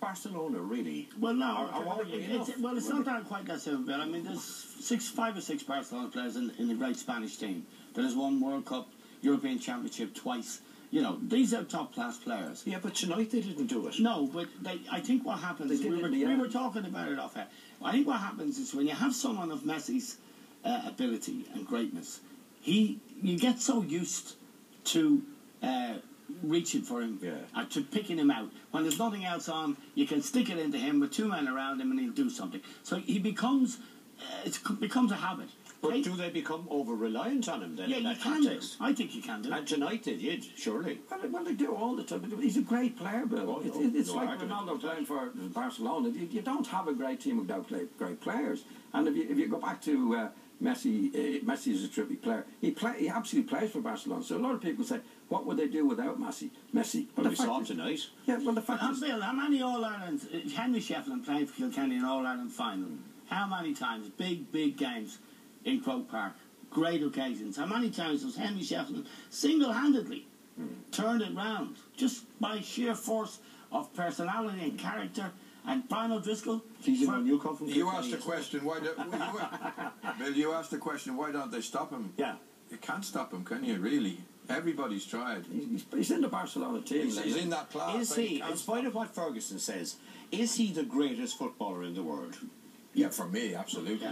Barcelona really? Well, no. Are- are all it- it's, well, it's not that quite that simple. But I mean, there's six, five or six Barcelona players in, in the great Spanish team that has won World Cup, European Championship twice. You know, these are top class players. Yeah, but tonight they didn't do it. No, but they, I think what happens is we were, we were talking about it off air. I think what happens is when you have someone of Messi's uh, ability and greatness, he you get so used to uh, reaching for him Yeah. and to picking him out. When there's nothing else on, you can stick it into him with two men around him and he'll do something. So he becomes uh, it becomes a habit. But Right? do they become over reliant on him then? yeah, in you that can do. context? I think you can do. And tonight they did, surely. Well, well, they do all the time. He's a great player, Bill. Oh, it's no, it's no like argument. Ronaldo playing for Barcelona. You, you don't have a great team without great players. And if you, if you go back to uh, Messi, uh, Messi is a terrific player. He play, he absolutely plays for Barcelona. So a lot of people say, what would they do without Messi? Messi. Well, the we fact saw him tonight. Yeah, well, the fact But, is, Bill, how many All Ireland? Henry Shefflin played for Kilkenny in All Ireland final. How many times? Big, big games in Croke Park. Great occasions. How many times was Henry Shefflin single handedly turned it round just by sheer force of personality and character? And Brian O'Driscoll. He's for- in Newcastle. from You asked the question, why do, well, you, Bill, you asked the question, why don't they stop him? Yeah. You can't stop him, can you, really? Everybody's tried. he's, he's in the Barcelona team. He's, he's in that class. Is he, in spite of what Ferguson says, is he the greatest footballer in the world? Yeah, for me, absolutely.